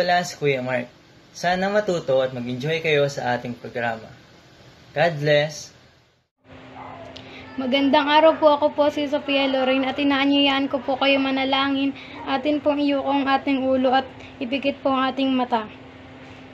pala si Kuya Mark. Sana matuto at mag-enjoy kayo sa ating programa. God bless! Magandang araw po ako po si Sofia Lorraine at inaanyayaan ko po kayo manalangin atin pong iyukong ating ulo at ipikit po ang ating mata.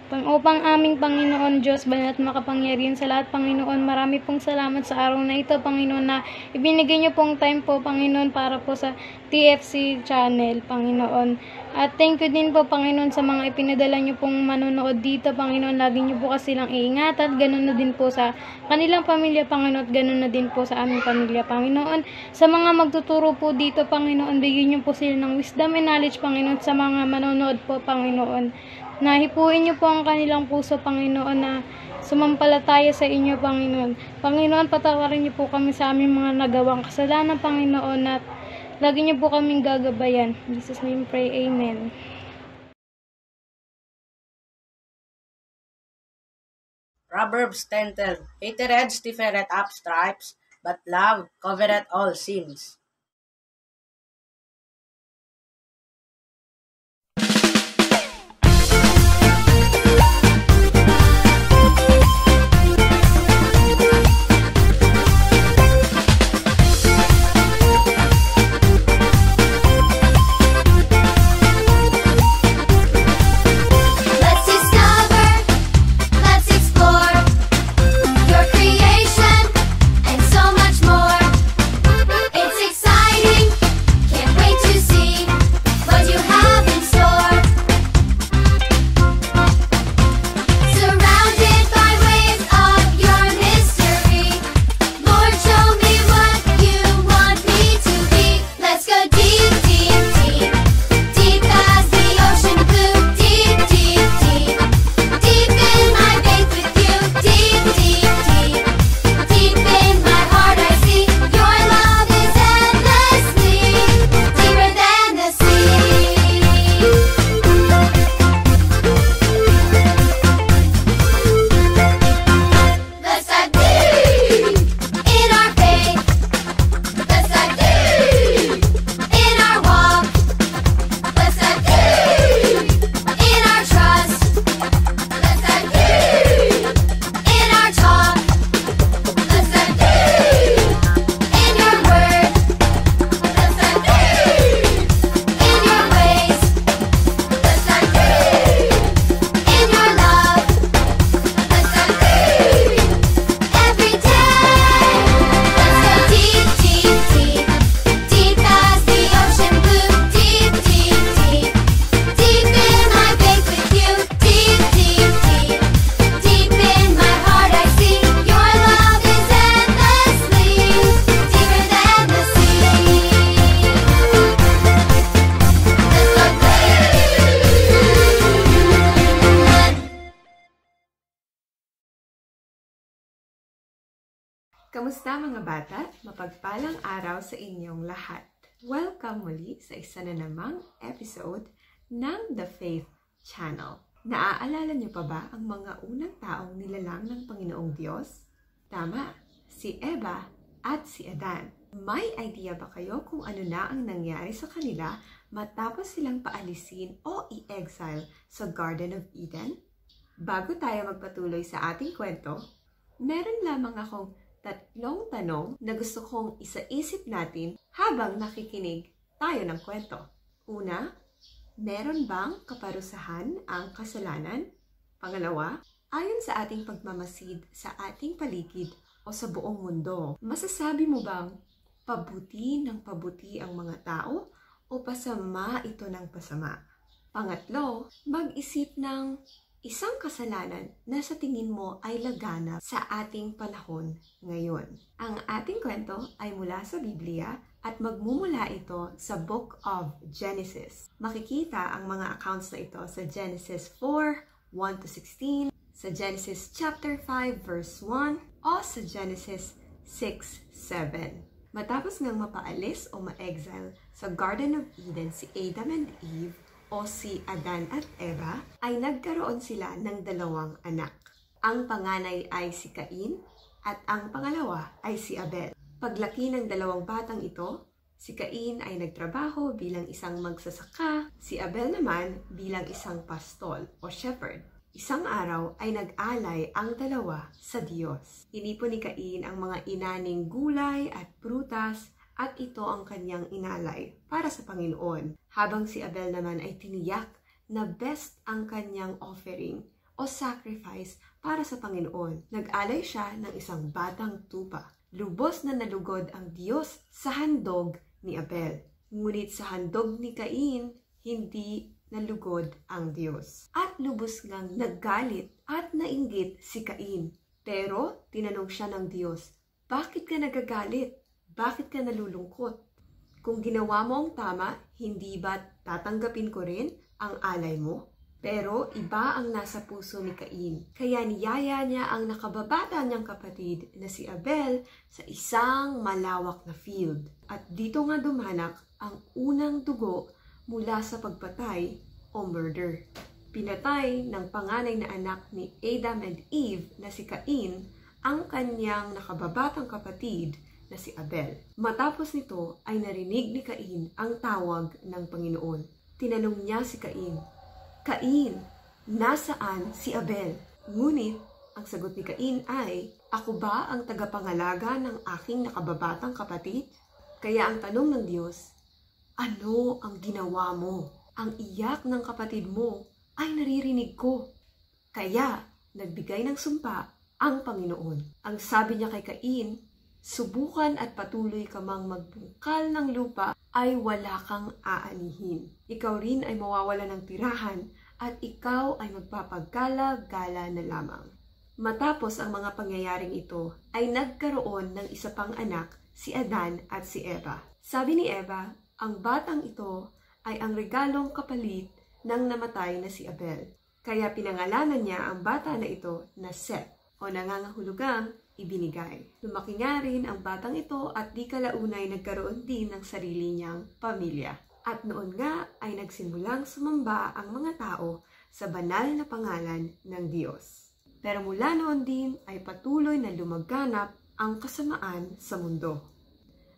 Pang-upang aming Panginoon Diyos, banal at makapangyarihan sa lahat, Panginoon, marami pong salamat sa araw na ito, Panginoon, na ibinigay niyo pong time po, Panginoon, para po sa TFC channel, Panginoon. At thank you din po, Panginoon, sa mga ipinadala niyo pong manonood dito, Panginoon. Lagi niyo po kasi lang iingat at ganun na din po sa kanilang pamilya, Panginoon, at ganun na din po sa aming pamilya, Panginoon. Sa mga magtuturo po dito, Panginoon, bigyan niyo po sila ng wisdom and knowledge, Panginoon, sa mga manonood po, Panginoon. Nahipuin niyo po ang kanilang puso, Panginoon, na sumampalataya sa inyo, Panginoon. Panginoon, patawarin niyo po kami sa aming mga nagawang kasalanan, Panginoon, at lagi niyo po kaming gagabayan. In Jesus' name pray, Amen. Proverbs 10.12 Hatred stiffereth up stripes, but love covereth all sins. Kamusta mga bata? Mapagpalang araw sa inyong lahat. Welcome muli sa isa na namang episode ng The Faith Channel. Naaalala niyo pa ba ang mga unang taong nilalang ng Panginoong Diyos? Tama, si Eva at si Adan. May idea ba kayo kung ano na ang nangyari sa kanila matapos silang paalisin o i-exile sa Garden of Eden? Bago tayo magpatuloy sa ating kwento, meron lamang akong tatlong tanong na gusto kong isaisip natin habang nakikinig tayo ng kwento. Una, meron bang kaparusahan ang kasalanan? Pangalawa, ayon sa ating pagmamasid sa ating paligid o sa buong mundo, masasabi mo bang pabuti ng pabuti ang mga tao o pasama ito ng pasama? Pangatlo, mag-isip ng isang kasalanan na sa tingin mo ay laganap sa ating panahon ngayon. Ang ating kwento ay mula sa Biblia at magmumula ito sa Book of Genesis. Makikita ang mga accounts na ito sa Genesis 4, 1 to 16, sa Genesis chapter 5 verse 1 o sa Genesis 6, 7. Matapos ngang mapaalis o ma-exile sa Garden of Eden si Adam and Eve o si Adan at Eva, ay nagkaroon sila ng dalawang anak. Ang panganay ay si Cain at ang pangalawa ay si Abel. Paglaki ng dalawang batang ito, Si Cain ay nagtrabaho bilang isang magsasaka, si Abel naman bilang isang pastol o shepherd. Isang araw ay nag-alay ang dalawa sa Diyos. Inipon ni Cain ang mga inaning gulay at prutas at ito ang kanyang inalay para sa Panginoon. Habang si Abel naman ay tiniyak na best ang kanyang offering o sacrifice para sa Panginoon. Nag-alay siya ng isang batang tupa. Lubos na nalugod ang Diyos sa handog ni Abel. Ngunit sa handog ni Cain, hindi nalugod ang Diyos. At lubos ngang naggalit at nainggit si Cain. Pero tinanong siya ng Diyos, Bakit ka nagagalit? Bakit ka nalulungkot? Kung ginawa mo ang tama, hindi ba tatanggapin ko rin ang alay mo? Pero iba ang nasa puso ni Cain. Kaya niyaya niya ang nakababata niyang kapatid na si Abel sa isang malawak na field. At dito nga dumanak ang unang dugo mula sa pagpatay o murder. Pinatay ng panganay na anak ni Adam and Eve na si Cain ang kanyang nakababatang kapatid na si Abel. Matapos nito ay narinig ni Cain ang tawag ng Panginoon. Tinanong niya si Cain, Cain, nasaan si Abel? Ngunit ang sagot ni Cain ay, Ako ba ang tagapangalaga ng aking nakababatang kapatid? Kaya ang tanong ng Diyos, Ano ang ginawa mo? Ang iyak ng kapatid mo ay naririnig ko. Kaya nagbigay ng sumpa ang Panginoon. Ang sabi niya kay Cain, Subukan at patuloy ka mang magbungkal ng lupa ay wala kang aanihin. Ikaw rin ay mawawala ng tirahan at ikaw ay magpapagala-gala na lamang. Matapos ang mga pangyayaring ito, ay nagkaroon ng isa pang anak, si Adan at si Eva. Sabi ni Eva, ang batang ito ay ang regalong kapalit ng namatay na si Abel. Kaya pinangalanan niya ang bata na ito na Seth o nangangahulugang ibinigay. Lumaki nga rin ang batang ito at di kalaunay nagkaroon din ng sarili niyang pamilya. At noon nga ay nagsimulang sumamba ang mga tao sa banal na pangalan ng Diyos. Pero mula noon din ay patuloy na lumaganap ang kasamaan sa mundo.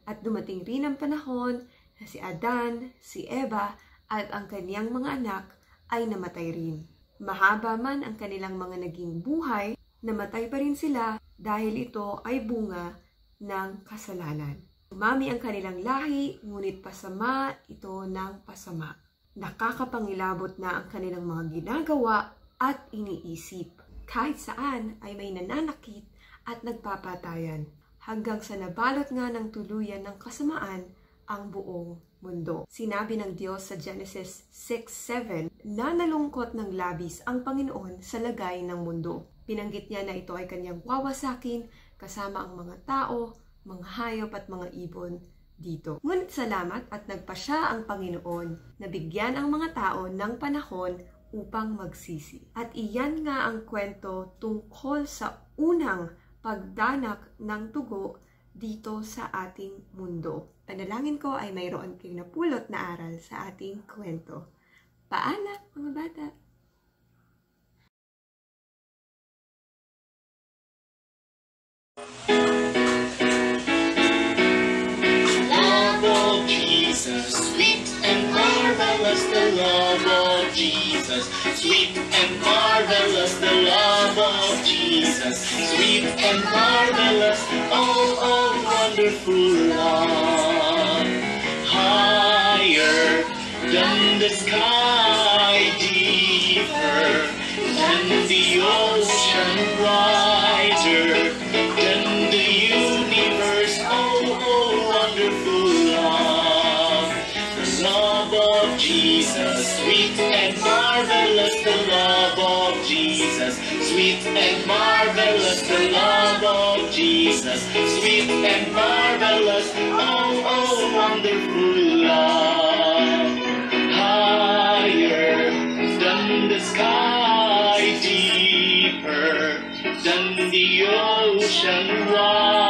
At dumating rin ang panahon na si Adan, si Eva at ang kaniyang mga anak ay namatay rin. Mahaba man ang kanilang mga naging buhay, namatay pa rin sila dahil ito ay bunga ng kasalanan. Umami ang kanilang lahi, ngunit pasama ito ng pasama. Nakakapangilabot na ang kanilang mga ginagawa at iniisip. Kahit saan ay may nananakit at nagpapatayan hanggang sa nabalot nga ng tuluyan ng kasamaan ang buong mundo. Sinabi ng Diyos sa Genesis 6.7 na nalungkot ng labis ang Panginoon sa lagay ng mundo. Pinanggit niya na ito ay kanyang wawasakin kasama ang mga tao, mga hayop at mga ibon dito. Ngunit salamat at nagpasya ang Panginoon na bigyan ang mga tao ng panahon upang magsisi. At iyan nga ang kwento tungkol sa unang pagdanak ng tugo dito sa ating mundo. Panalangin ko ay mayroon kayong napulot na aral sa ating kwento. Paalam, mga bata! Love of Jesus, sweet and marvelous, the love of Jesus, sweet and marvelous, the love of Jesus, sweet and marvelous, oh, oh, wonderful love, higher than the sky, deeper than the ocean, Jesus, sweet and marvelous, oh, oh, wonderful love, higher than the sky, deeper than the ocean wide.